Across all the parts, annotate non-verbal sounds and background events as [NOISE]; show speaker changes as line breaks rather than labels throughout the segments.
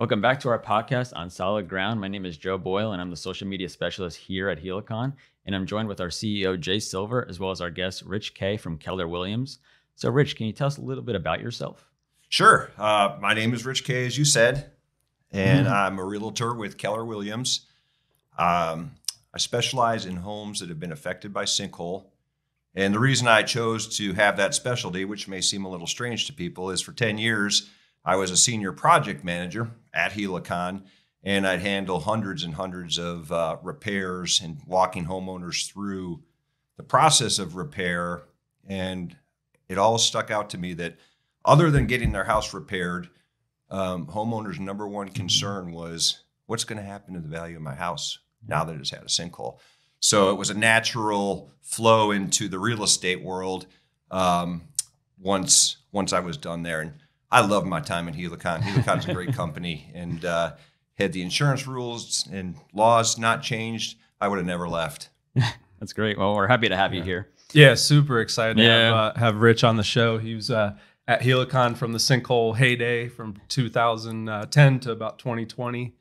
Welcome back to our podcast on solid ground. My name is Joe Boyle, and I'm the social media specialist here at Helicon. And I'm joined with our CEO, Jay Silver, as well as our guest, Rich Kay from Keller Williams. So, Rich, can you tell us a little bit about yourself?
Sure. Uh, my name is Rich Kay, as you said, and mm-hmm. I'm a realtor with Keller Williams. Um, I specialize in homes that have been affected by sinkhole. And the reason I chose to have that specialty, which may seem a little strange to people, is for 10 years, I was a senior project manager at Helicon, and I'd handle hundreds and hundreds of uh, repairs and walking homeowners through the process of repair. And it all stuck out to me that other than getting their house repaired, um, homeowners' number one concern was what's going to happen to the value of my house now that it's had a sinkhole. So it was a natural flow into the real estate world um, once once I was done there. And I love my time at Helicon. Helicon is a great company, and uh, had the insurance rules and laws not changed, I would have never left. [LAUGHS]
That's great. Well, we're happy to have
yeah.
you here.
Yeah, super excited yeah. to have, uh, have Rich on the show. He was uh, at Helicon from the sinkhole heyday from 2010 to about 2020,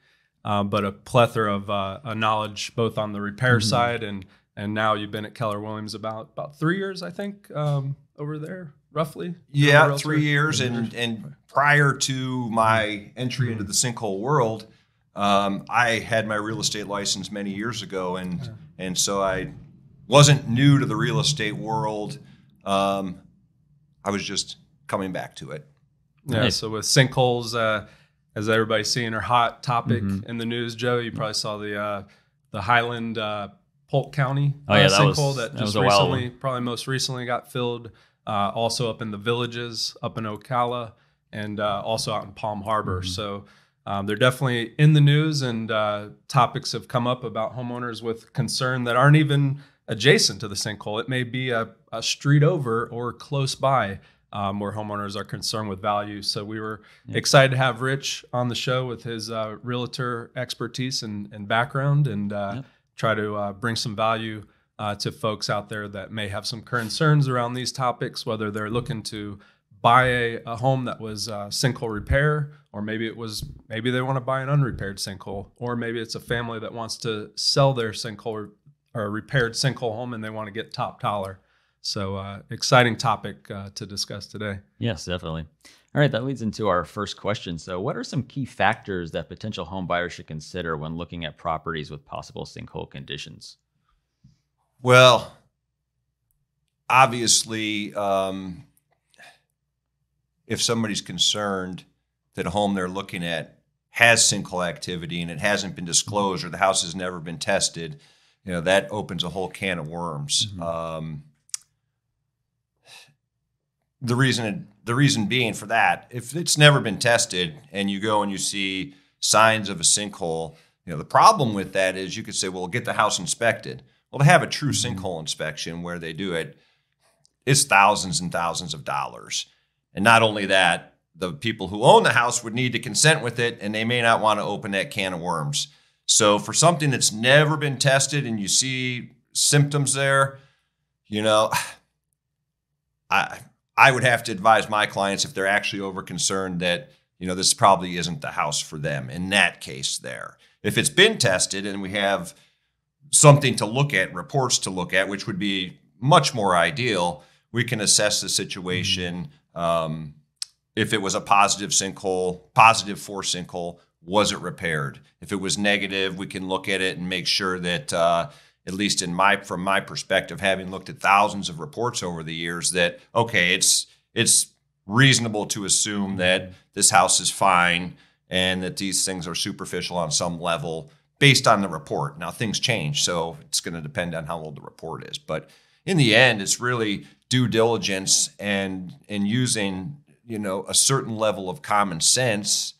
um, but a plethora of uh, knowledge both on the repair mm-hmm. side and and now you've been at Keller Williams about about three years, I think, um, over there roughly.
Yeah, three years, and and prior to my entry into the sinkhole world, um, I had my real estate license many years ago, and yeah. and so I wasn't new to the real estate world. Um, I was just coming back to it.
Yeah. Nice. So with sinkholes, uh, as everybody's seeing, are hot topic mm-hmm. in the news. Joe, you probably saw the uh, the Highland uh, Polk County
oh, yeah,
uh,
that
sinkhole
was,
that,
that
just recently, probably most recently, got filled. Uh, also up in the villages, up in Ocala, and uh, also out in Palm Harbor. Mm-hmm. So. Um, they're definitely in the news, and topics have come up about homeowners with concern that aren't even adjacent to the sinkhole. It may be a, a street over or close by um, where homeowners are concerned with value. So we were yeah. excited to have Rich on the show with his uh, realtor expertise and, and background and uh, yeah. try to uh, bring some value uh, to folks out there that may have some concerns around these topics, whether they're looking to buy a, a home that was uh, sinkhole repair, or maybe it was maybe they want to buy an unrepaired sinkhole, or maybe it's a family that wants to sell their sinkhole or repaired sinkhole home and they want to get top dollar. So, uh, exciting topic uh, to discuss today.
Yes, definitely. All right, that leads into our first question. So, what are some key factors that potential home buyers should consider when looking at properties with possible sinkhole conditions?
Well, obviously, um, if somebody's concerned that a home they're looking at has sinkhole activity and it hasn't been disclosed or the house has never been tested, you know that opens a whole can of worms. Mm-hmm. Um, the reason the reason being for that, if it's never been tested and you go and you see signs of a sinkhole, you know the problem with that is you could say, well, get the house inspected. Well, to have a true sinkhole inspection where they do it, it's thousands and thousands of dollars, and not only that, the people who own the house would need to consent with it, and they may not want to open that can of worms. So for something that's never been tested and you see symptoms there, you know, [SIGHS] I I would have to advise my clients if they're actually over concerned that, you know, this probably isn't the house for them in that case there. If it's been tested and we have something to look at, reports to look at, which would be much more ideal, we can assess the situation. Um, if it was a positive sinkhole, positive for sinkhole, was it repaired? If it was negative, we can look at it and make sure that, uh, at least in my from my perspective, having looked at thousands of reports over the years, that okay, it's it's reasonable to assume that this house is fine and that these things are superficial on some level based on the report. Now things change, so it's going to depend on how old the report is, but in the end, it's really due diligence and and using you know a certain level of common sense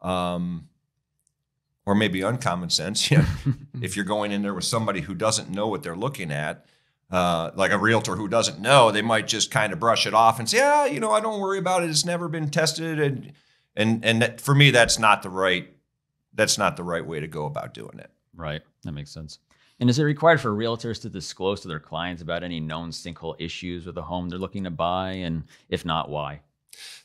um, or maybe uncommon sense. [LAUGHS] Yeah, [LAUGHS] if you're going in there with somebody who doesn't know what they're looking at, uh, like a realtor who doesn't know, they might just kind of brush it off and say, "Yeah, you know, I don't worry about it. It's never been tested." And and and that, for me, that's not the right that's not the right way to go about doing it.
Right, that makes sense. And is it required for realtors to disclose to their clients about any known sinkhole issues with a home they're looking to buy? And if not, why?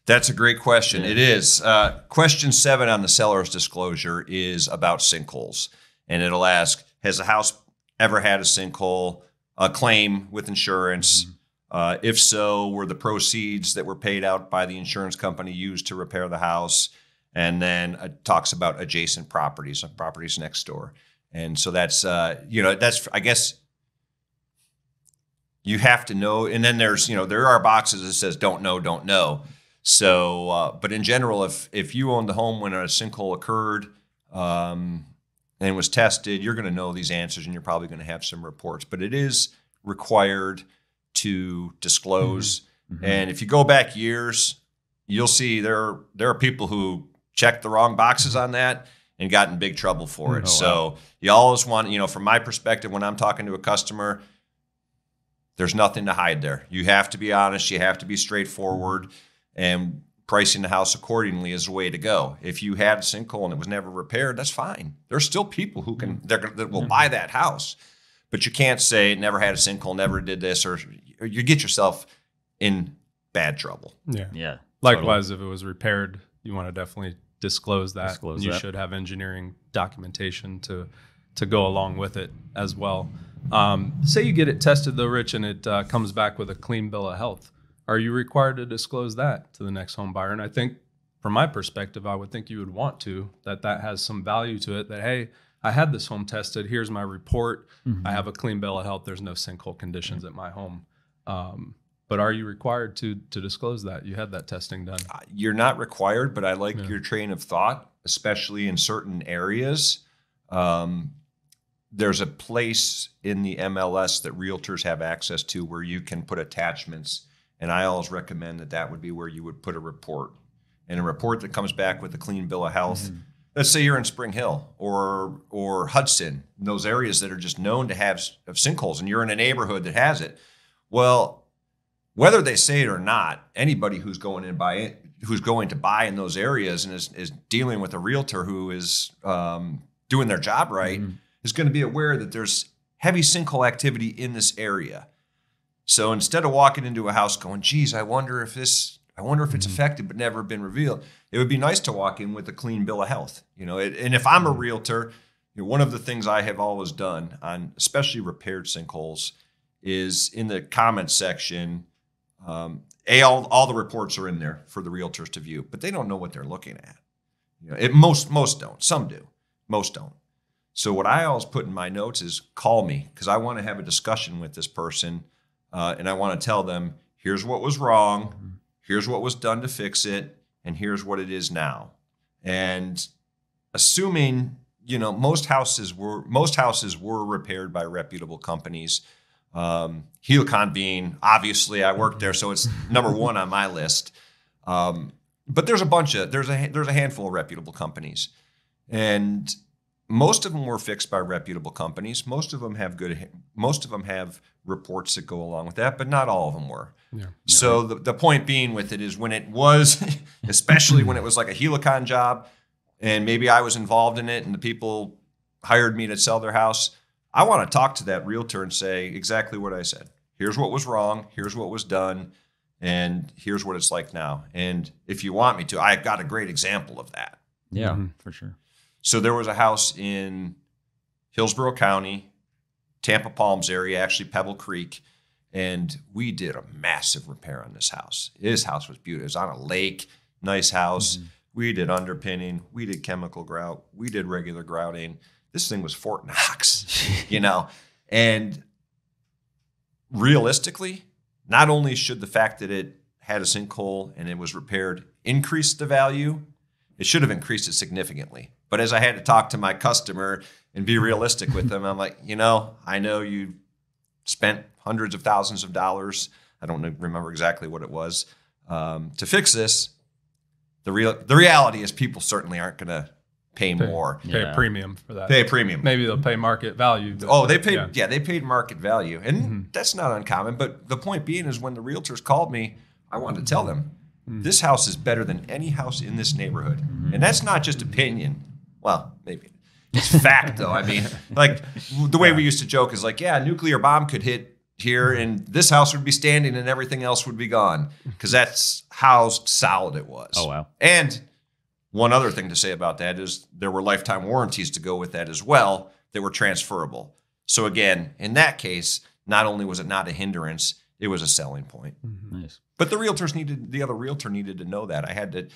That's a great question. It is. Uh, question seven on the seller's disclosure is about sinkholes. And it'll ask Has the house ever had a sinkhole, a claim with insurance? Uh, if so, were the proceeds that were paid out by the insurance company used to repair the house? And then it talks about adjacent properties, uh, properties next door. And so that's, uh, you know, that's, I guess, you have to know. And then there's, you know, there are boxes that says don't know, don't know. So, uh, but in general, if if you owned the home when a sinkhole occurred um, and was tested, you're going to know these answers, and you're probably going to have some reports. But it is required to disclose.
Mhm.
And if you go back years, you'll see there there are people who checked the wrong boxes on that and got in big trouble for it.
Oh,
so you always want, you know, from my perspective, when I'm talking to a customer, there's nothing to hide there. You have to be honest. You have to be straightforward, and pricing the house accordingly is the way to go. If you had a sinkhole and it was never repaired, that's fine. There's still people who can they're, gonna- that will mm-hmm. buy that house, but you can't say never had a sinkhole, never did this, or or you get yourself in bad trouble.
Yeah.
Yeah.
Likewise, if it was repaired, you want to definitely disclose that.
Disclose
you
that.
should have engineering documentation to to go along with it as well. Um, say you get it tested though, Rich, and it uh, comes back with a clean bill of health. Are you required to disclose that to the next home buyer? And I think, from my perspective, I would think you would want to. That that has some value to it. That hey, I had this home tested. Here's my report.
Mm-hmm.
I have a clean bill of health. There's no sinkhole conditions at my home. Um, but are you required to to disclose that you had that testing done?
Uh, You're not required, but I like
Yeah.
your train of thought, especially in certain areas. Um, there's a place in the MLS that realtors have access to where you can put attachments, and I always recommend that that would be where you would put a report, and a report that comes back with a clean bill of health. Let's say you're in Spring Hill or or Hudson, those areas that are just known to have, have sinkholes, and you're in a neighborhood that has it. Well, whether they say it or not, anybody who's going in buy who's going to buy in those areas and is, is dealing with a realtor who is um, doing their job right mm-hmm. is going to be aware that there's heavy sinkhole activity in this area. So instead of walking into a house going, "Geez, I wonder if this, I wonder if it's mm-hmm. affected but never been revealed," it would be nice to walk in with a clean bill of health. You know, it, and if I'm a mm-hmm. realtor, you know, one of the things I have always done on especially repaired sinkholes is in the comments section. Um, a all, all the reports are in there for the realtors to view, but they don't know what they're looking at. You know, it, most most don't. Some do. Most don't. So what I always put in my notes is call me because I want to have a discussion with this person, uh, and I want to tell them here's what was wrong, here's what was done to fix it, and here's what it is now. And assuming you know most houses were most houses were repaired by reputable companies. Um, Helicon being obviously I worked there, so it's number one on my list. Um, but there's a bunch of there's a there's a handful of reputable companies, and most of them were fixed by reputable companies. Most of them have good. Most of them have reports that go along with that, but not all of them were.
Yeah.
So the, the point being with it is when it was, [LAUGHS] especially when it was like a Helicon job, and maybe I was involved in it, and the people hired me to sell their house. I want to talk to that realtor and say exactly what I said. Here's what was wrong. Here's what was done, and here's what it's like now. And if you want me to, I've got a great example of that.
Yeah,
Mhm.
for sure.
So there was a house in Hillsborough County, Tampa Palms area, actually Pebble Creek, and we did a massive repair on this house. His house was beautiful. It was on a lake, nice house. We did underpinning, we did chemical grout, we did regular grouting. This thing was Fort Knox, you know. And realistically, not only should the fact that it had a sinkhole and it was repaired increase the value, it should have increased it significantly. But as I had to talk to my customer and be realistic with them, I'm like, you know, I know you spent hundreds of thousands of dollars. I don't remember exactly what it was um, to fix this. The real the reality is people certainly aren't going to pay more,
Pay
Yeah.
a premium for that.
pay a premium.
Maybe they'll pay market value.
Oh, they paid.
Yeah.
Yeah. they paid market value, and
Mhm.
that's not uncommon. But the point being is, when the realtors called me, I wanted to tell them
Mm-hmm.
this house is better than any house in this neighborhood, and that's not just opinion. Well, maybe it's fact, though. I mean, like the way we used to joke is like, yeah, a nuclear bomb could hit here, and this house would be standing, and everything else would be gone, because that's how solid it was.
Oh wow.
And one other thing to say about that is there were lifetime warranties to go with that as well that were transferable. So again, in that case, not only was it not a hindrance, it was a selling point.
Nice.
But the realtors needed the other realtor needed to know that. I had to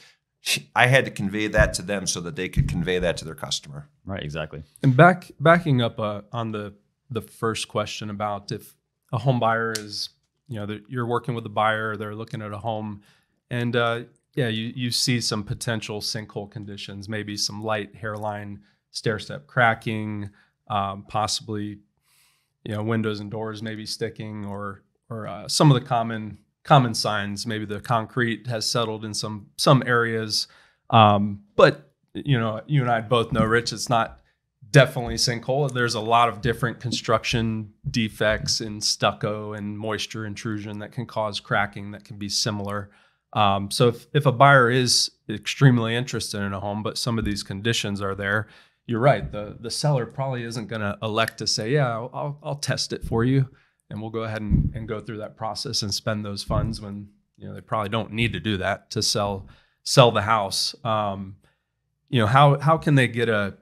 I had to convey that to them so that they could convey that to their customer.
Right. Exactly.
And back backing up uh, on the the first question about if a home buyer is you know that you're working with a buyer, they're looking at a home, and uh, yeah, you you see some potential sinkhole conditions, maybe some light hairline stair step cracking, um, possibly you know windows and doors maybe sticking, or or uh, some of the common common signs. Maybe the concrete has settled in some some areas, um, but you know you and I both know, Rich, it's not definitely sinkhole. There's a lot of different construction defects in stucco and moisture intrusion that can cause cracking that can be similar. Um, so if, if a buyer is extremely interested in a home, but some of these conditions are there, you're right. The the seller probably isn't going to elect to say, yeah, I'll, I'll, test it for you, and we'll go ahead and, and go through that process and spend those funds when you know they probably don't need to do that to sell sell the house. Um, you know how how can they get a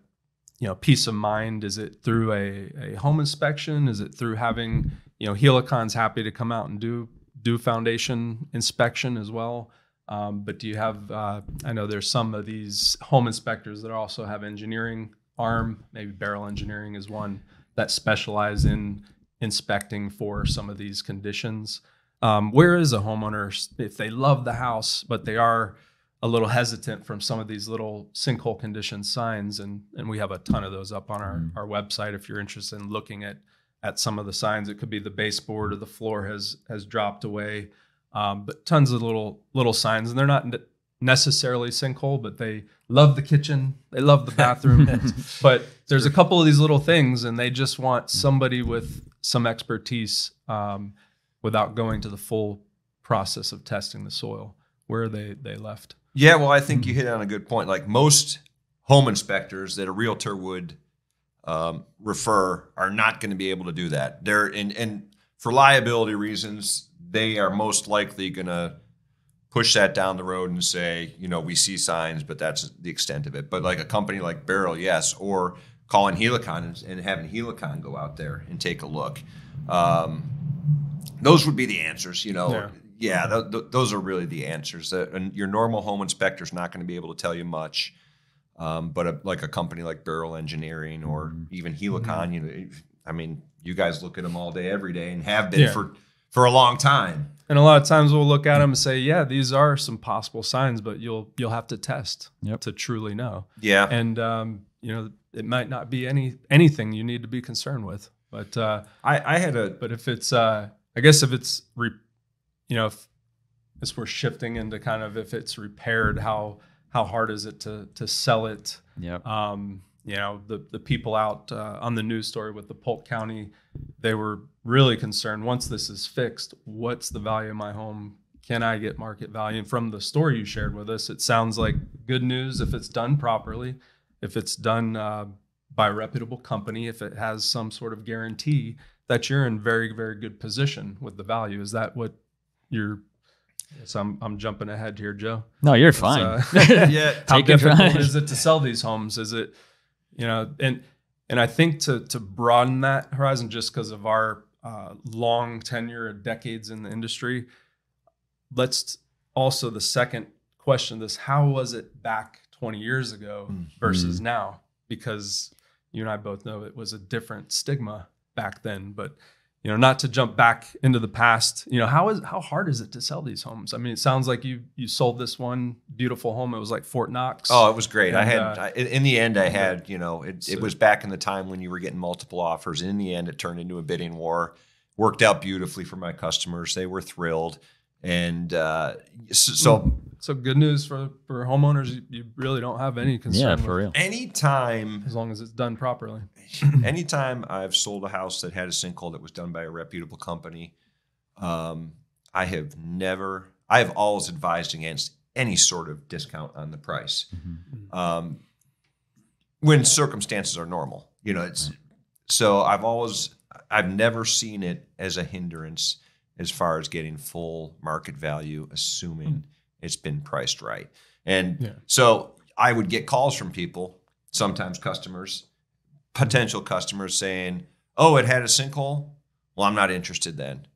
you know peace of mind is it through a, a home inspection is it through having you know helicon's happy to come out and do do foundation inspection as well. Um, but do you have uh, i know there's some of these home inspectors that also have engineering arm maybe barrel engineering is one that specialize in inspecting for some of these conditions. Um, where is a homeowner if they love the house but they are a little hesitant from some of these little sinkhole condition signs? And and we have a ton of those up on our, our website if you're interested in looking at at some of the signs. It could be the baseboard or the floor has has dropped away. Um, but tons of little little signs and they're not necessarily sinkhole but they love the kitchen they love the bathroom. [LAUGHS] [LAUGHS] But there's a couple of these little things and they just want somebody with some expertise um, without going to the full process of testing the soil where they they left.
Yeah, well, I think you hit on a good point. Like most home inspectors that a realtor would um, refer are not going to be able to do that. They're and and for liability reasons, they are most likely going to push that down the road and say, you know, we see signs, but that's the extent of it. But like a company like Barrel, yes, or calling Helicon and, and having Helicon go out there and take a look. Um, those would be the answers, you know.
Yeah.
Yeah, th- th- those are really the answers. Uh, and your normal home inspector is not going to be able to tell you much. Um, but a, like a company like Barrel Engineering or even Helicon, you know, I mean, you guys look at them all day, every day, and have been
Yeah.
for for a long time.
And a lot of times we'll look at them and say, "Yeah, these are some possible signs, but you'll you'll have to test
Yep.
to truly know."
Yeah,
And um, you know, it might not be any anything you need to be concerned with. But uh,
I, I had a
but if it's, uh, I guess if it's, re, you know, if as we're shifting into kind of if it's repaired, how how hard is it to to sell it?
Yeah.
um, you know the the people out uh, on the news story with the Polk County, they were really concerned. Once this is fixed, what's the value of my home? Can I get market value? And from the story you shared with us, it sounds like good news if it's done properly, if it's done uh, by a reputable company, if it has some sort of guarantee that you're in very very good position with the value. Is that what you're? So I'm I'm jumping ahead here, Joe.
No, you're fine.
uh, [LAUGHS] [LAUGHS]
yeah.
how difficult is it to sell these homes? Is it, you know, and and I think to to broaden that horizon, just because of our uh, long tenure, of decades in the industry, let's also the second question: this how was it back 20 years ago
Mm.
versus now? Because you and I both know it was a different stigma back then, but you know, not to jump back into the past. You know, how is how hard is it to sell these homes? I mean, it sounds like you you sold this one beautiful home. It was like Fort Knox.
Oh, it was great. I had,
uh,
I, in the end, I had, you know, it,
So-
it was back in the time when you were getting multiple offers. In the end, it turned into a bidding war. Worked out beautifully for my customers. They were thrilled. And uh, s- so,
so good news for for homeowners. You, you really don't have any concern.
yeah, for real.
anytime,
As long as it's done properly. [CLEARS THROAT]
anytime I've sold a house that had a sinkhole that was done by a reputable company, um, I have never, I have always advised against any sort of discount on the price. Um, when circumstances are normal, you know, it's so I've always, I've never seen it as a hindrance as far as getting full market value, assuming it's been priced right. And
Yeah.
so I would get calls from people, sometimes customers, potential customers saying, "Oh, it had a sinkhole. Well, I'm not interested then."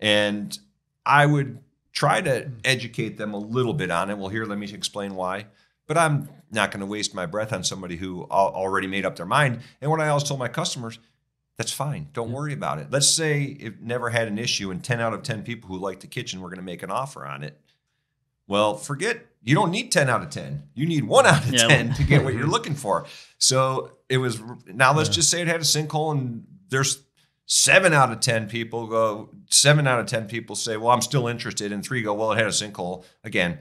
And I would try to educate them a little bit on it. Well, here, let me explain why. But I'm not going to waste my breath on somebody who already made up their mind. And what I always told my customers, that's fine. Don't worry about it. Let's say it never had an issue, and 10 out of 10 people who like the kitchen were going to make an offer on it. Well, forget you don't need 10 out of 10. You need one out of
Yeah.
10 to get what you're [LAUGHS] looking for. So it was now let's just say it had a sinkhole, and there's seven out of 10 people go, seven out of 10 people say, Well, I'm still interested. And three go, Well, it had a sinkhole. Again,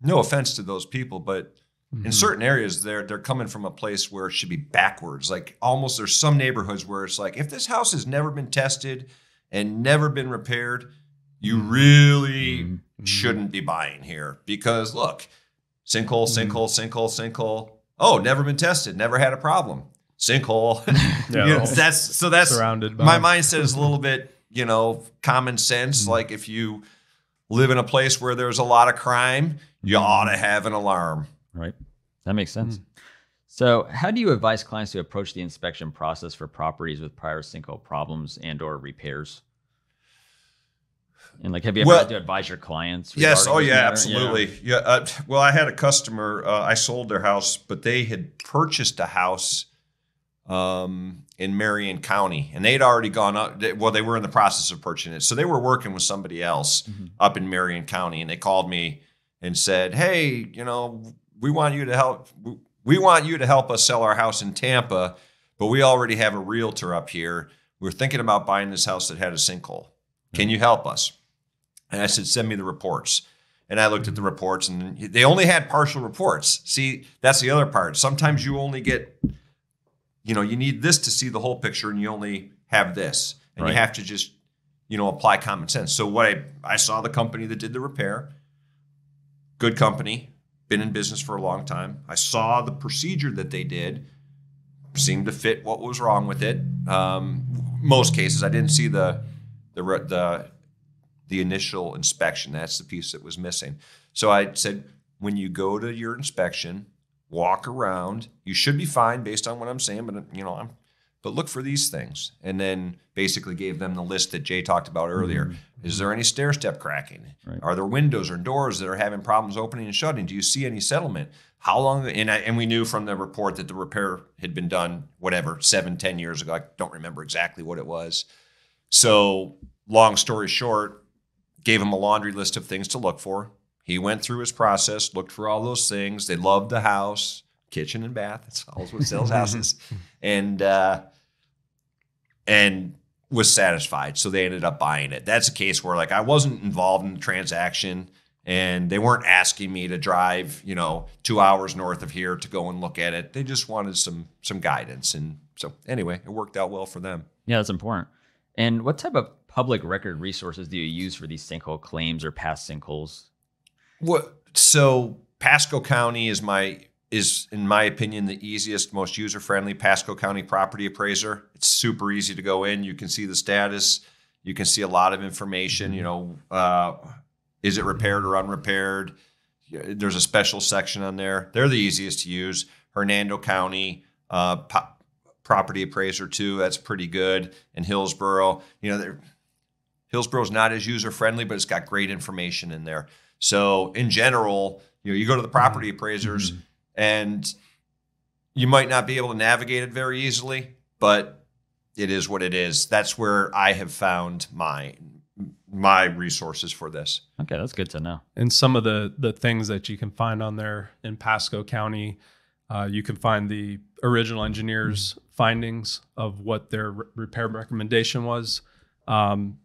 no offense to those people, but in mm-hmm. certain areas they're they're coming from a place where it should be backwards like almost there's some neighborhoods where it's like if this house has never been tested and never been repaired you really mm-hmm. shouldn't be buying here because look sinkhole mm-hmm. sinkhole sinkhole sinkhole. Oh never been tested never had a problem. Sinkhole.
Yeah, [LAUGHS] [LAUGHS]
You know, that's so that's
surrounded by
my mindset is a little [LAUGHS] bit you know common sense. Mm-hmm. Like if you live in a place where there's a lot of crime you ought to have an alarm.
Right. That makes sense. Mm. So, how do you advise clients to approach the inspection process for properties with prior sinkhole problems and/or repairs? And like, have you ever
Well-
had to advise your clients?
Yes. Oh, yeah.
matter?
Absolutely. Yeah. uh, well, I had a customer. Uh, I sold their house, but they had purchased a house um, in Marion County, and they'd already gone up. they- Well, they were in the process of purchasing it, so they were working with somebody else
Mhm.
up in Marion County, and they called me and said, "Hey, you know, we want you to help. We want you to help us sell our house in Tampa, but we already have a realtor up here. We're thinking about buying this house that had a sinkhole. Can you help us?" And I said, "Send me the reports." And I looked at the reports, and they only had partial reports. See, that's the other part. Sometimes you only get, you know, you need this to see the whole picture, and you only have this, and
Right.
you have to just, you know, apply common sense. So what I I saw the company that did the repair, good company, been in business for a long time. I saw the procedure that they did, seemed to fit what was wrong with it. Um, most cases, I didn't see the the the the initial inspection. That's the piece that was missing. So I said, when you go to your inspection, walk around. You should be fine based on what I'm saying, but you know, I'm but look for these things. And then basically gave them the list that Jay talked about earlier. Mm-hmm. Is there any stair step cracking?
Right.
Are there windows or doors that are having problems opening and shutting? Do you see any settlement? How long? And, I, and we knew from the report that the repair had been done, whatever, seven, ten years ago. I don't remember exactly what it was. So, long story short, gave him a laundry list of things to look for. He went through his process, looked for all those things. They loved the house, kitchen and bath. That's always what sells houses, [LAUGHS] and uh, and was satisfied. So they ended up buying it. That's a case where like I wasn't involved in the transaction, and they weren't asking me to drive, you know, two hours north of here to go and look at it. They just wanted some some guidance, and so anyway, it worked out well for them.
Yeah, that's important. And what type of public record resources do you use for these sinkhole claims or past sinkholes?
What so Pasco County is my is in my opinion the easiest, most user friendly Pasco County property appraiser. It's super easy to go in. You can see the status. You can see a lot of information. You know, uh, is it repaired or unrepaired? There's a special section on there. They're the easiest to use. Hernando County uh, property appraiser too. That's pretty good. And Hillsborough, you know, they're Hillsborough's not as user friendly, but it's got great information in there. So in general, you know, you go to the property appraisers and you might not be able to navigate it very easily, but it is what it is. That's where I have found my my resources for this.
Okay, that's good to know.
and some of the the things that you can find on there in Pasco County, uh, you can find the original engineers' findings of what their re- repair recommendation was. Um,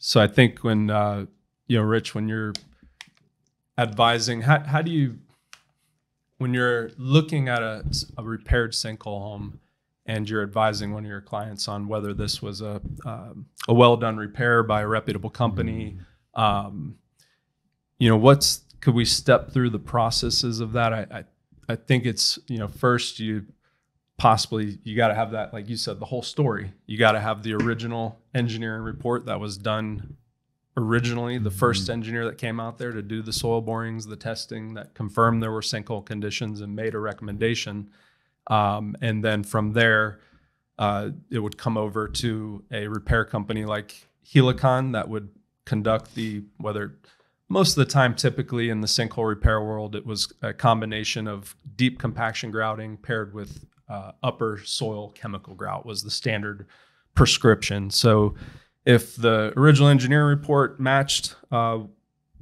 so I think when uh, you know, Rich, when you're advising, how how do you when you're looking at a, a repaired sinkhole home and you're advising one of your clients on whether this was a um, a well done repair by a reputable company. Um, you know what's could we step through the processes of that I, I i think it's you know first you possibly you got to have that like you said the whole story you got to have the original engineering report that was done originally the first engineer that came out there to do the soil borings, the testing that confirmed there were sinkhole conditions and made a recommendation. Um, and then from there, uh, it would come over to a repair company like Helicon that would conduct the whether most of the time typically in the sinkhole repair world it was a combination of deep compaction grouting paired with uh, upper soil chemical grout was the standard prescription. So if the original engineering report matched uh,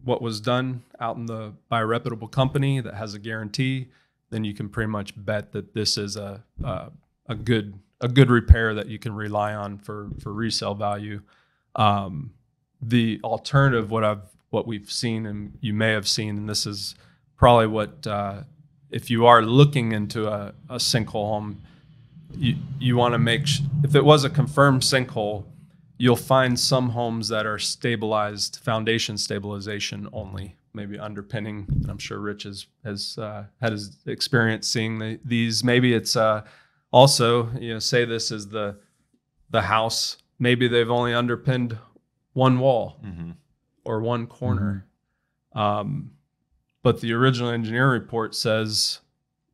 what was done out in the by a reputable company that has a guarantee then you can pretty much bet that this is a, a, a good a good repair that you can rely on for for resale value. Um, the alternative, what I've what we've seen and you may have seen, and this is probably what uh, if you are looking into a, a sinkhole home, you you want to make sh- if it was a confirmed sinkhole, you'll find some homes that are stabilized foundation stabilization only, maybe underpinning. And I'm sure Rich has has uh, had his experience seeing the, these. Maybe it's uh, also you know say this is the the house. Maybe they've only underpinned one wall
Mm-hmm.
or one corner. Um, but the original engineer report says,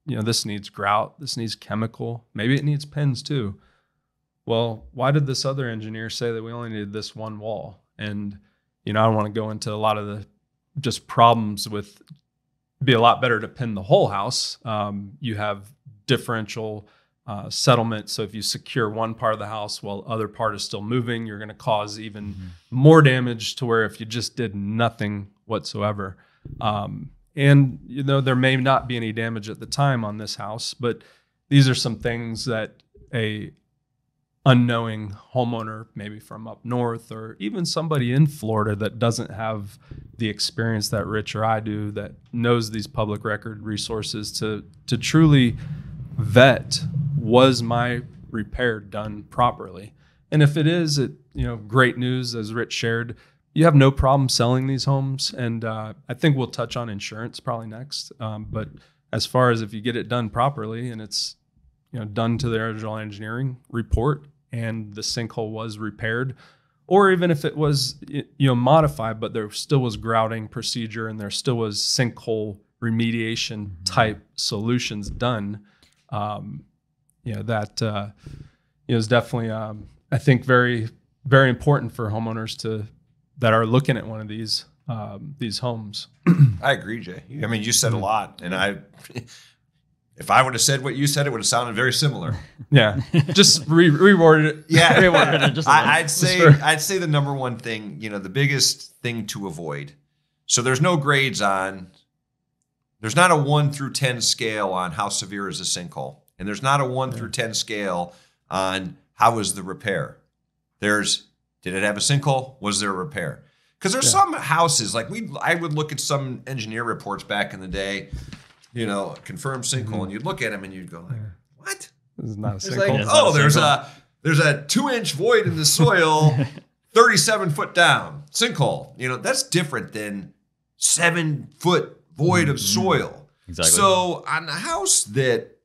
you know, this needs grout, this needs chemical, maybe it needs pins too. Well, why did this other engineer say that we only needed this one wall? And, you know, I don't want to go into a lot of the just problems with be a lot better to pin the whole house. Um, you have differential uh, settlement. So if you secure one part of the house while other part is still moving, you're going to cause even more damage to where if you just did nothing whatsoever. Um, and you know there may not be any damage at the time on this house, but these are some things that a unknowing homeowner, maybe from up north, or even somebody in Florida that doesn't have the experience that Rich or I do, that knows these public record resources to to truly vet was my repair done properly? And if it is it you know great news as rich shared you have no problem selling these homes and uh, i think we'll touch on insurance probably next um, but as far as if you get it done properly and it's you know done to the original engineering report and the sinkhole was repaired or even if it was you know modified but there still was grouting procedure and there still was sinkhole remediation type solutions done um, you know that uh, you know, is definitely um, I think very very important for homeowners to that are looking at one of these um, these homes. [CLEARS THROAT]
I agree, Jay. I mean, you said a lot, and I, [LAUGHS] if I would have said what you said, it would have sounded very similar. [LAUGHS]
Yeah, just re- reworded it.
Yeah, [LAUGHS]
Reworded it just.
I, I'd say
Sure.
I'd say the number one thing, you know, the biggest thing to avoid. So there's no grades on. There's not a one through ten scale on how severe is a sinkhole, and there's not a one through ten scale on how is the repair. There's did it have a sinkhole? Was there a repair? Because there's some houses like we, I would look at some engineer reports back in the day, you know, confirmed sinkhole,
Mm-hmm.
and you'd look at them and you'd go like, what?
This is not a
It's
sinkhole.
like, oh,
a
there's
sinkhole.
a there's a two inch void in the soil, [LAUGHS] 37 foot down, sinkhole. You know, that's different than seven foot void of soil.
Exactly.
So on a house that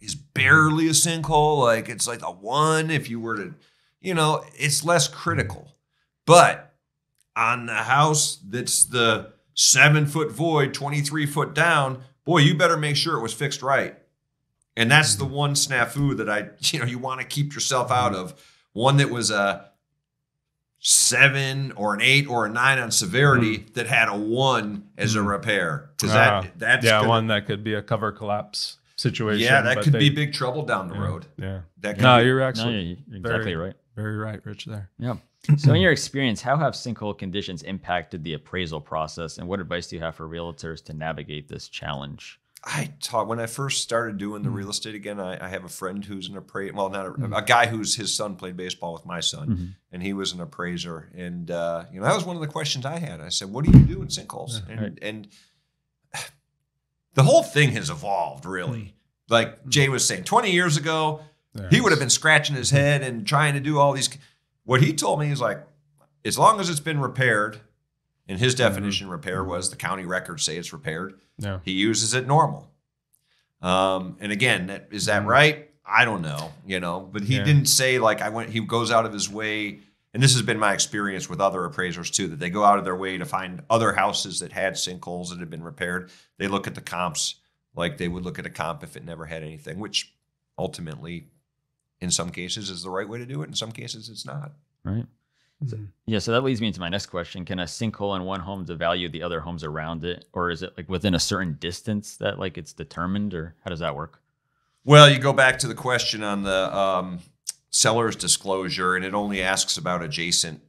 is barely a sinkhole, like it's like a one, if you were to, you know, it's less critical. But on the house that's the seven foot void, 23 foot down, boy, you better make sure it was fixed right. And that's the one snafu that I, [LAUGHS] you know, you want to keep yourself out of. One that was a seven or an eight or a nine on severity that had a one as a repair. Because
Ah,
that that's
yeah,
gonna-
one that could be a cover collapse situation.
yeah, that
but
could
they-
be big trouble down the
yeah,
road.
Yeah.
That could
No,
be-
you're
no,
actually
you're exactly
very-
right.
Very right, Rich. There.
Yeah. So, in your experience, how have sinkhole conditions impacted the appraisal process, and what advice do you have for realtors to navigate this challenge?
I taught when I first started doing the hmm. real estate again. I, I have a friend who's an appraiser. Well, not a, hmm. a guy whose his son played baseball with my son, mm-hmm. and he was an appraiser. And uh, you know that was one of the questions I had. I said, "What do you do in sinkholes?" And
Right.
and [SIGHS] the whole thing has evolved really. Hmm. Like Jay was saying, twenty years ago, he would have been scratching his head and trying to do all these. What he told me is like, as long as it's been repaired, and his definition of repair was the county records say it's repaired.
Yeah.
He uses it normal. Um, and again, that, is that
Mhm.
right? I don't know, you know, but he
Yeah.
didn't say like I went. He goes out of his way and this has been my experience with other appraisers too, that they go out of their way to find other houses that had sinkholes that had been repaired. They look at the comps like they would look at a comp if it never had anything, which ultimately, in some cases, is the right way to do it. In some cases, it's not.
Right. Yeah, so that leads me into my next question. Can a sinkhole in one home devalue the other homes around it? Or is it like within a certain distance that like it's determined or how does that work?
Well, you go back to the question on the um, seller's disclosure, and it only asks about adjacent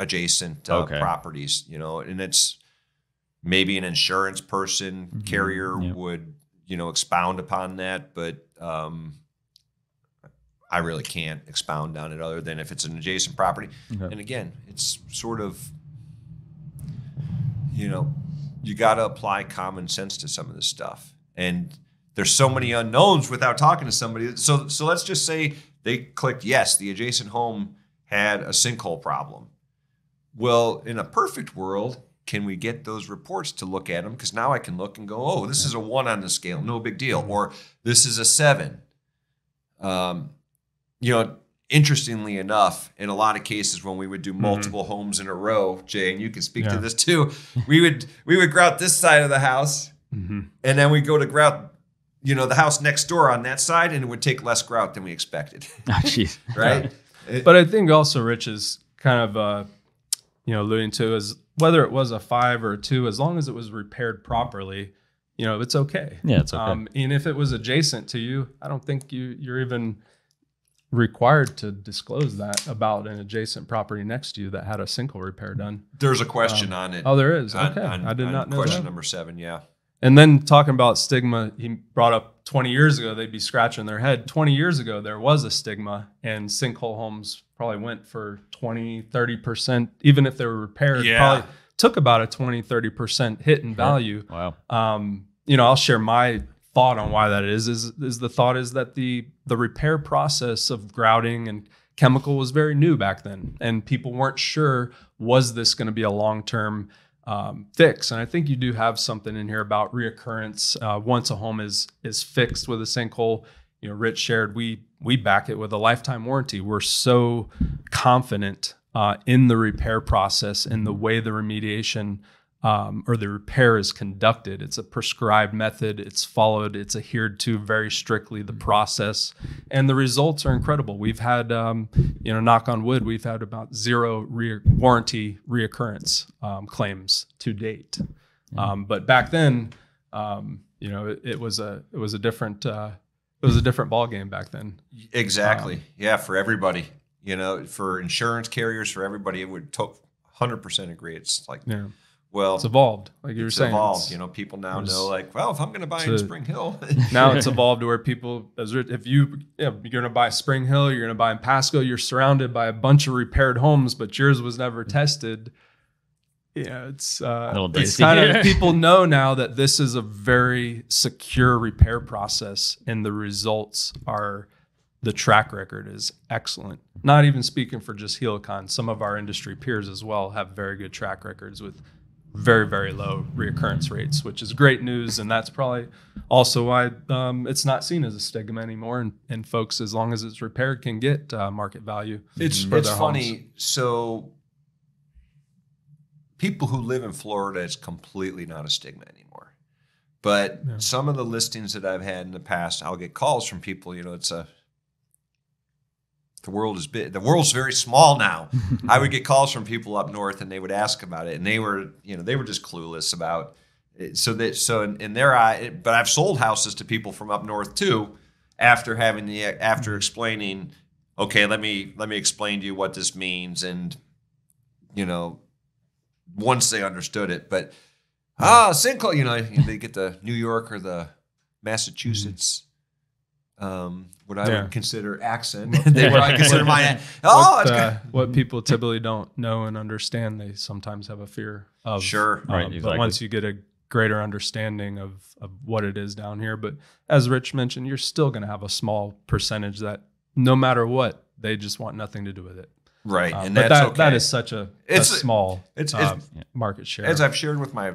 adjacent uh,
Okay.
properties. You know, and it's maybe an insurance person
Mhm.
carrier
Yep.
would you know expound upon that, but um, I really can't expound on it other than if it's an adjacent property.
Okay.
And again, it's sort of you know you got to apply common sense to some of this stuff. And there's so many unknowns without talking to somebody. So so let's just say they clicked yes the adjacent home had a sinkhole problem. Well in a perfect world can we get those reports to look at them because now i can look and go oh this is a one on the scale no big deal. Or this is a seven. Um, you know interestingly enough in a lot of cases when we would do multiple homes in a row jay and you can speak to this too [LAUGHS] we would we would grout this side of the house
Mm-hmm.
and then we go to grout you know the house next door on that side and it would take less grout than we expected
Oh, [LAUGHS] jeez. [LAUGHS]
right It-
But I think also Rich is kind of uh, you know alluding to is whether it was a five or a two, as long as it was repaired properly, you know, it's okay.
Yeah, it's okay.
Um, and if it was adjacent to you, I don't think you you're even required to disclose that about an adjacent property next to you that had a sinkhole repair done.
there's a question on it
Oh, there is.
on-
Okay,
on-
I did not know
question
that.
number seven yeah
And then talking about stigma, he brought up 20 years ago, they'd be scratching their head. 20 years ago, there was a stigma, and sinkhole homes probably went for 20, 30%, even if they were repaired,
Yeah.
probably took about a 20, 30% hit in value.
Wow.
Um, you know, I'll share my thought on why that is, is, is the thought is that the, the repair process of grouting and chemical was very new back then. And people weren't sure, was this going to be a long-term um, fix. And I think you do have something in here about reoccurrence. Uh, once a home is is fixed with a sinkhole, you know, Rich shared we we back it with a lifetime warranty. We're so confident uh, in the repair process in the way the remediation um, or the repair is conducted. It's a prescribed method. It's followed. It's adhered to very strictly. The process and the results are incredible. We've had, um, you know, knock on wood, we've had about zero re- warranty reoccurrence um, claims to date. Um, but back then, um, you know, it, it was a it was a different uh, it was a different ball game back then.
exactly
Um,
yeah for everybody you know for insurance carriers for everybody it would to- 100% agree it's like
Yeah,
well
it's evolved, like you were
it's
saying.
evolved you know people now
it's-
know like well if i'm going to buy in spring hill [LAUGHS]
now it's evolved to where people, as if you, yeah, you're going to buy Spring Hill, you're going to buy in Pasco, you're surrounded by a bunch of repaired homes, but yours was never tested. Yeah, it's uh, it's kind of [LAUGHS] people know now that this is a very secure repair process, and the results are the track record is excellent. Not even speaking for just Helicon, some of our industry peers as well have very good track records with very very low reoccurrence rates, which is great news, and that's probably also why um, it's not seen as a stigma anymore. And, and folks, as long as it's repaired, can get uh, market value.
It's it's funny.
homes.
So people who live in Florida, it's completely not a stigma anymore. But
Yeah.
some of the listings that I've had in the past, I'll get calls from people. You know, it's a the world is big. The world's very small now. [LAUGHS] I would get calls from people up north, and they would ask about it, and they were, you know, they were just clueless about. It. So that so in, in their eye, but I've sold houses to people from up north too, after having the after explaining okay let me let me explain to you what this means and you know once they understood it but ah sinkhole you know they get the new york or the massachusetts um what i
Yeah.
would consider accent [LAUGHS] they would I consider mine [LAUGHS] oh
what, uh, what people typically don't know and understand, they sometimes have a fear of.
Sure.
Right,
Um,
exactly.
But once you get a greater understanding of, of what it is down here, but as Rich mentioned, you're still going to have a small percentage that, no matter what, they just want nothing to do with it.
right
Um,
and
but
that's
that,
okay
that is such a, a small
it's-
uh,
it's-
market share.
as i've shared with my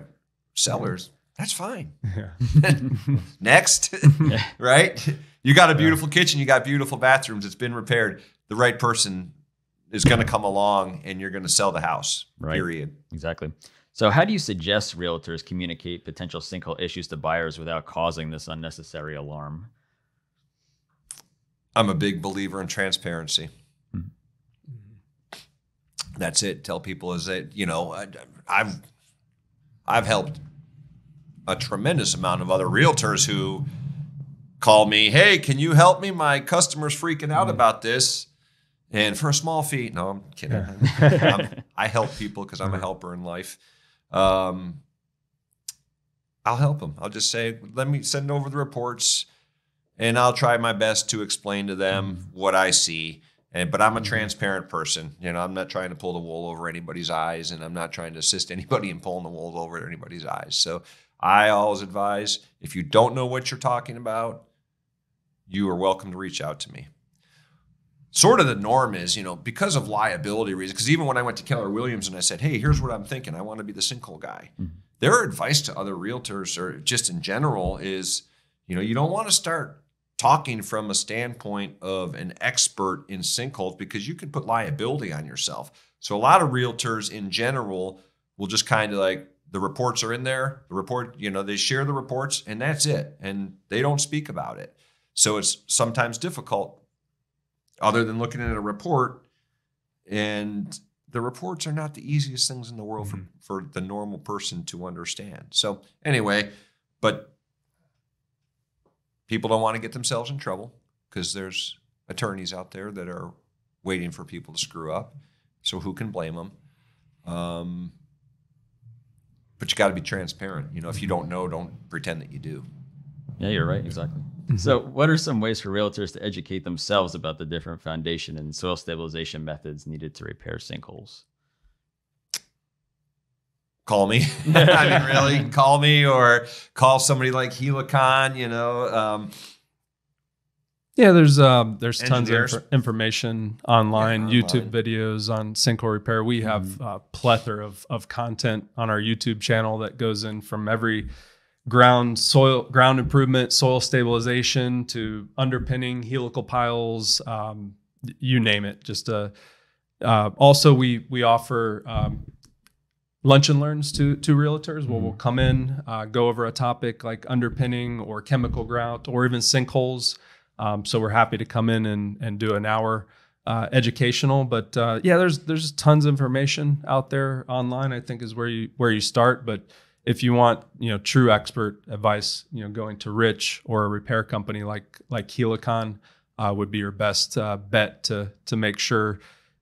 sellers that's fine [LAUGHS]
yeah.
next right you got a beautiful kitchen you got beautiful bathrooms it's been repaired the right person is going to come along and you're going to sell the house.
Right.
Period.
Exactly. So, how do you suggest realtors communicate potential sinkhole issues to buyers without causing this unnecessary alarm?
I'm a big believer in transparency. Mm-hmm. That's it. Tell people is that you know I, I've I've helped a tremendous amount of other realtors who call me, "Hey, can you help me? My customer's freaking out about this." And for a small fee, no, I'm kidding. I'm, [LAUGHS] I help people because I'm a helper in life. Um, I'll help them. I'll just say, let me send over the reports, and I'll try my best to explain to them what I see. And but I'm a transparent person. You know, I'm not trying to pull the wool over anybody's eyes, and I'm not trying to assist anybody in pulling the wool over anybody's eyes. So I always advise if you don't know what you're talking about, you are welcome to reach out to me sort of the norm is, you know, because of liability reasons. Because even when I went to Keller Williams and I said, "Hey, here's what I'm thinking. I want to be the sinkhole guy,"
Mhm.
their advice to other realtors or just in general is, you know, you don't want to start talking from a standpoint of an expert in sinkholes because you can put liability on yourself. So a lot of realtors in general will just kind of like the reports are in there, the report, you know, they share the reports and that's it, and they don't speak about it. So it's sometimes difficult other than looking at a report. And the reports are not the easiest things in the world
Mhm.
for, for the normal person to understand. So, anyway, but people don't want to get themselves in trouble because there's attorneys out there that are waiting for people to screw up. So, who can blame them? Um, but you got to be transparent. You know, if you don't know, don't pretend that you do.
Yeah, you're right. Exactly. So, what are some ways for realtors to educate themselves about the different foundation and soil stabilization methods needed to repair sinkholes?
call me. [LAUGHS] I mean, really, [LAUGHS] call me or call somebody like Helicon. You know, um,
Yeah, there's um, there's tons of
Engineers.
infor- information online,
Yeah,
YouTube
online.
videos on sinkhole repair. We have a plethora of, of content on our YouTube channel that goes in from every ground soil ground improvement, soil stabilization to underpinning helical piles, um, you name it. Just uh, uh, also we we offer um, lunch and learns to to realtors where we'll come in, uh, go over a topic like underpinning or chemical grout or even sinkholes. Um, so we're happy to come in and, and do an hour uh, educational. But uh, yeah, there's there's tons of information out there online. I think is where you where you start. But if you want you know true expert advice, you know going to Rich or a repair company like like Helicon uh, would be your best uh, bet to to make sure.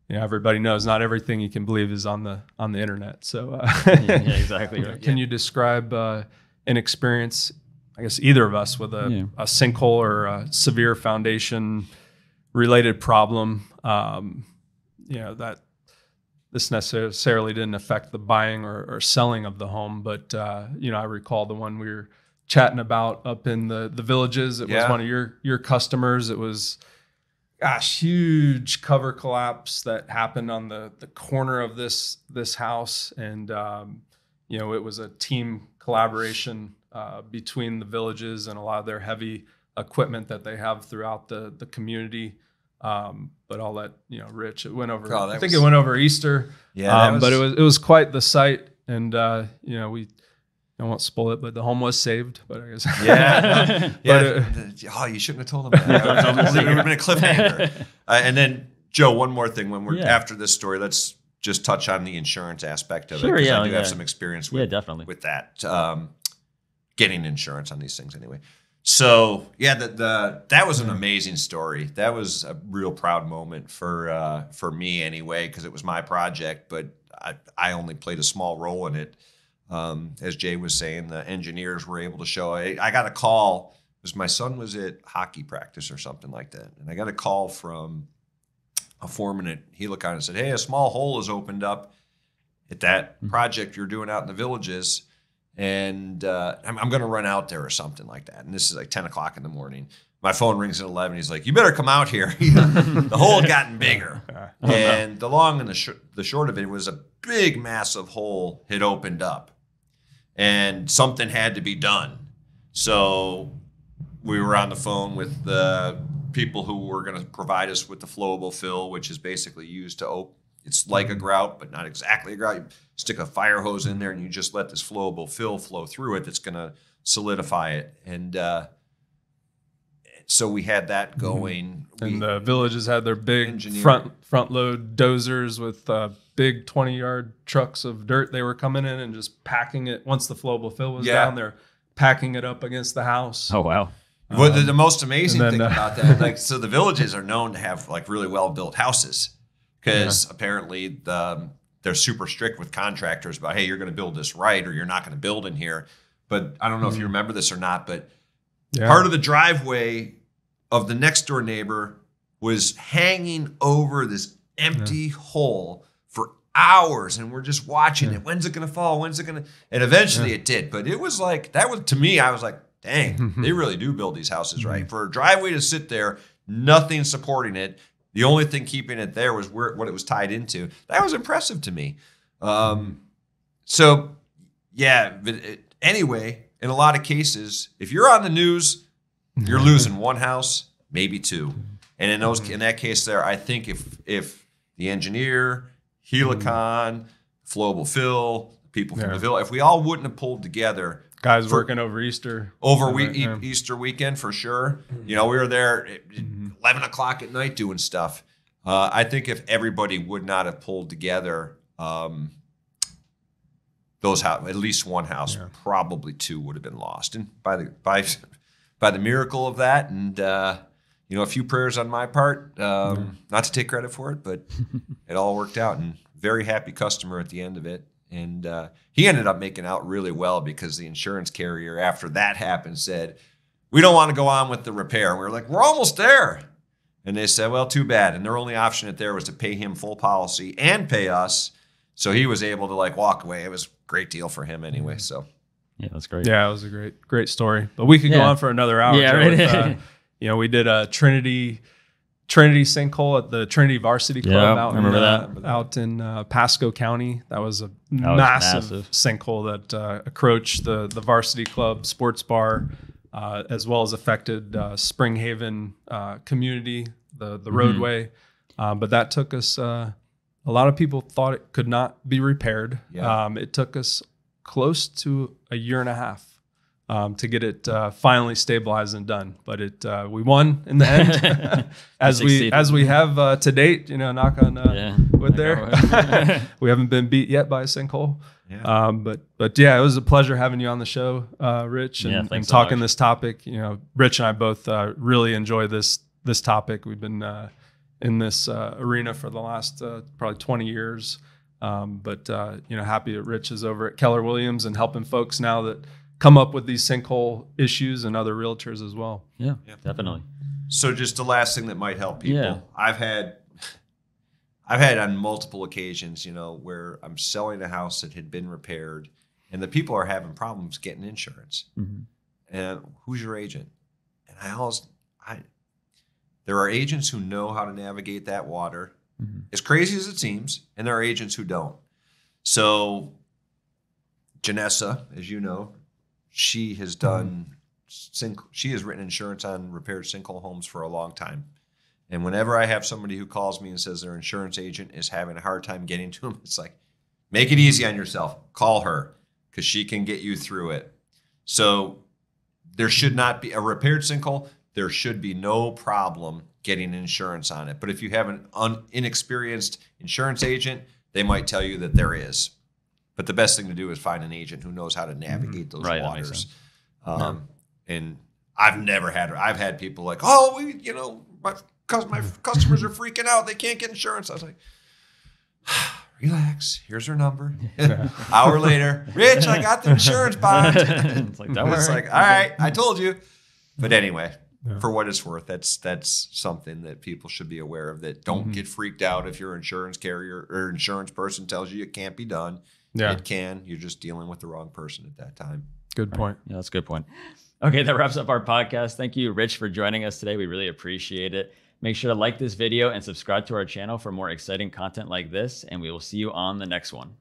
You know, everybody knows not everything you can believe is on the on the internet. So, uh, [LAUGHS]
yeah, exactly right. [LAUGHS]
Can you describe uh, an experience, I guess either of us, with a,
Yeah.
a sinkhole or a severe foundation related problem? Um, you know that this necessarily didn't affect the buying or, or selling of the home, but uh, you know I recall the one we were chatting about up in the the villages. It was one of your your customers. It was gosh, huge cover collapse that happened on the the corner of this this house, and um, you know it was a team collaboration uh, between the villages and a lot of their heavy equipment that they have throughout the the community. Um, but I'll let you know, Rich. It went over.
Oh,
I think
was-
it went over Easter.
Yeah, that
um, but it
was-
was it was quite the sight, and uh, you know we. I won't spoil it, but the home was saved. But I guess
yeah, [LAUGHS] yeah.
But,
oh, you shouldn't have told them that. [LAUGHS] That would have been a cliffhanger. [LAUGHS] Uh, and then, Joe, one more thing. When we're
Yeah.
after this story, let's just touch on the insurance aspect of
Sure,
it because
yeah,
I do
yeah.
have some experience
yeah,
with
definitely.
with that. Um, getting insurance on these things anyway. So yeah, the, the that was an amazing story. That was a real proud moment for uh, for me anyway because it was my project, but I, I only played a small role in it. Um, as Jay was saying, the engineers were able to show. I, I got a call because my son was at hockey practice or something like that, and I got a call from a foreman at Helicon and said, "Hey, a small hole has opened up at that project you're doing out in the villages." And uh, I'm, I'm going to run out there or something like that. And this is like 10 o'clock in the morning. My phone rings at 11. He's like, "You better come out here." [LAUGHS] the hole had gotten bigger, [LAUGHS] and the long and the, sh- the short of it was a big, massive hole had opened up, and something had to be done. So we were on the phone with the people who were going to provide us with the flowable fill, which is basically used to open. It's like a grout, but not exactly a grout. You stick a fire hose in there, and you just let this flowable fill flow through it. That's going to solidify it. And uh, so we had that going. We-
And the villages had their big
Engineer.
front front load dozers with uh, big twenty yard trucks of dirt. They were coming in and just packing it. Once the flowable fill was
Yeah.
down, they're packing it up against the house.
Oh wow.
Well, the, the most amazing
then,
thing
uh,
about that, like, so the villages are known to have like really well built houses because apparently the, they're super strict with contractors about, hey, you're going to build this right or you're not going to build in here. But I don't know if you remember this or not, but
Mm. Yeah.
part of the driveway of the next door neighbor was hanging over this empty hole for hours and we're just watching it. When's it going to fall? When's it going to and eventually it did but it was like that was to me i was like dang they [LAUGHS] really do build these houses right. For a driveway to sit there nothing supporting it the only thing keeping it there was where what it was tied into. That was impressive to me. Um, so yeah but it, anyway in a lot of cases if you're on the news you're mm-hmm. losing one house maybe two. Mm-hmm. And in those mm-hmm. in that case there i think if if the engineer helicon flowable fill people from
Yeah.
the villa if we all wouldn't have pulled together
Guys
for-
working over Easter.
over we,
Yeah.
E- Easter weekend for sure. You know, we were there at eleven o'clock at night doing stuff. Uh, I think if everybody would not have pulled together, um, those house, at least one house,
Yeah.
probably two would have been lost. And by the by, [LAUGHS] by the miracle of that, and uh, you know, a few prayers on my part, um, not to take credit for it, but [LAUGHS] it all worked out. And very happy customer at the end of it. And uh, he ended up making out really well because the insurance carrier, after that happened, said, "We don't want to go on with the repair." And we were like, "We're almost there." And they said, "Well, too bad." And their only option at there was to pay him full policy and pay us, so he was able to like walk away. It was a great deal for him anyway. So
Yeah, that's great.
Yeah, it was a great, great story. But we could go on for another hour.
Yeah, right.
with, uh, you know, we did a Trinity, Trinity sinkhole at the Trinity Varsity Club
Yeah,
out,
remember
in, uh,
that.
out in uh, Pasco County. That was a
was
massive,
massive.
sinkhole that uh, approached the the Varsity Club sports bar, uh, as well as affected uh, Spring Haven uh, community, the the roadway. Uh, but that took us. Uh, a lot of people thought it could not be repaired.
Yeah.
Um, it took us close to a year and a half um, to get it uh, finally stabilized and done. But it uh, we won in the [LAUGHS] end, as we as we have uh, to date. You know, knock on uh,
Yeah.
wood there. [LAUGHS] [LAUGHS] We haven't been beat yet by a sinkhole.
Yeah.
Um, but but yeah, it was a pleasure having you on the show, uh, Rich, and,
Yeah,
and
so
talking
much.
this topic. You know, Rich and I both uh, really enjoy this this topic. We've been uh, in this uh, arena for the last uh, probably 20 years. Um, but uh, you know, happy that Rich is over at Keller Williams and helping folks now that come up with these sinkhole issues and other realtors as well.
Yeah, definitely.
So just the last thing that might help people.
Yeah.
I've had [LAUGHS] I've had on multiple occasions, you know, where I'm selling a house that had been repaired and the people are having problems getting insurance.
Mhm.
And who's your agent? And I always I there are agents who know how to navigate that water,
Mhm.
as crazy as it seems, and there are agents who don't. So Janessa, as you know, she has done sink, she has written insurance on repaired sinkhole homes for a long time. And whenever I have somebody who calls me and says their insurance agent is having a hard time getting to them, [LAUGHS] it's like, make it easy on yourself. Call her because she can get you through it. So there should not be a repaired sinkhole. There should be no problem getting insurance on it. But if you have an un, inexperienced insurance agent, they might tell you that there is. But the best thing to do is find an agent who knows how to navigate those
Mm-hmm. Right, that makes
waters. Um, And I've never had. I've had people like, oh, we, you know, my my customers are freaking out. They can't get insurance. I was like, [SIGHS] relax. Here's her number. [LAUGHS] Hour later, Rich, I got the insurance bond. [LAUGHS]
it's like, don't
it's like, all right, I told you. But anyway,
Yeah.
for what it's worth, that's that's something that people should be aware of. That don't
Mhm.
get freaked out if your insurance carrier or insurance person tells you it can't be done.
Yeah,
It can. You're just dealing with the wrong person at that time.
good point.
Yeah, that's a good point. Okay, that wraps up our podcast. Thank you, Rich, for joining us today. We really appreciate it. Make sure to like this video and subscribe to our channel for more exciting content like this, and we will see you on the next one.